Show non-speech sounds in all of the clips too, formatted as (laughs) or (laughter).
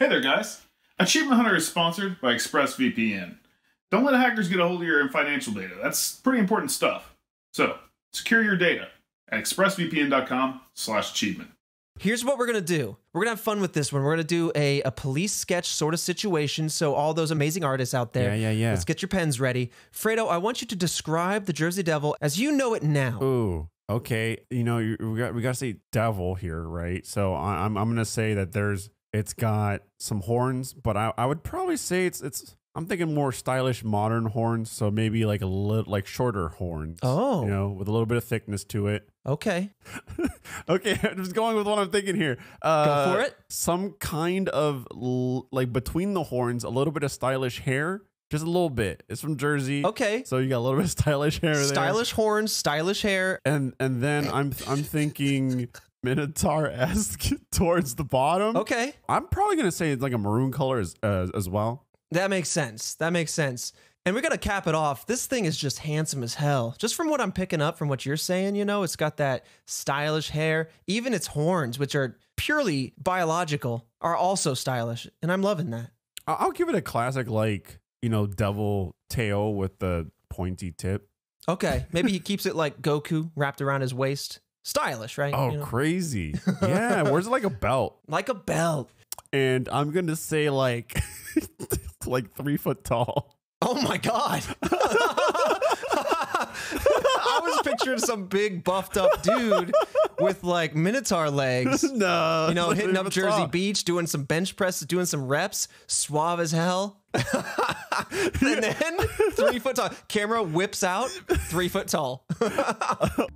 Hey there, guys. Achievement Hunter is sponsored by ExpressVPN. Don't let hackers get a hold of your financial data. That's pretty important stuff. So, secure your data at expressvpn.com slash achievement. Here's what we're gonna do. We're gonna have fun with this one. We're gonna do a, a police sketch sort of situation. So all those amazing artists out there, Yeah, yeah, yeah. Let's get your pens ready. Fredo, I want you to describe the Jersey Devil as you know it now. Ooh, okay. You know, we got we got to say devil here, right? So I'm I'm gonna say that there's it's got some horns, but I I would probably say it's it's I'm thinking more stylish modern horns, so maybe like a little like shorter horns. Oh. you know, with a little bit of thickness to it. (laughs) Okay. okay, (laughs) I'm just going with what I'm thinking here. Uh, for it. Some kind of l- like between the horns, a little bit of stylish hair, just a little bit. It's from Jersey. Okay. So you got a little bit of (laughs) stylish hair there. Stylish horns, stylish hair. and and then I'm I'm thinking Minotaur esque (laughs) towards the bottom. Okay. I'm probably gonna say it's like a maroon color as uh, as well. That makes sense. That makes sense. And we got to cap it off. This thing is just handsome as hell. Just from what I'm picking up from what you're saying, you know, it's got that stylish hair. Even its horns, which are purely biological, are also stylish. And I'm loving that. I'll give it a classic like you know devil tail with the pointy tip. Okay. Maybe he keeps it like Goku wrapped around his waist. Stylish, right? Oh, You know? crazy! (laughs) Yeah, where's it like a belt? like a belt. And I'm gonna say like (laughs) like three foot tall. Oh my God. (laughs) I was picturing some big buffed up dude with like Minotaur legs. no, you know, hitting up Jersey. Beach, doing some bench presses, doing some reps, suave as hell. and then three foot tall. Camera whips out, three foot tall.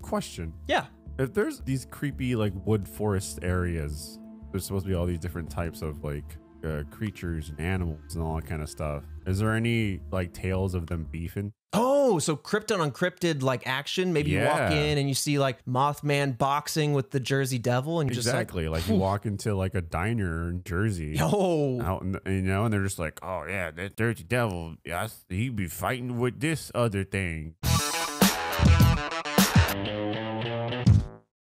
Question: yeah. If there's these creepy like wood forest areas, there's supposed to be all these different types of like uh, creatures and animals and all that kind of stuff. Is there any like tales of them beefing? Oh, so cryptid on cryptid like action.Maybe you walk in and you see like Mothman boxing with the Jersey Devil, and exactly. Like, you walk into like a diner in Jersey. like, yo, Out in the, you know, and they're just like, "Oh yeah, that dirty devil, yes, he be fighting with this other thing."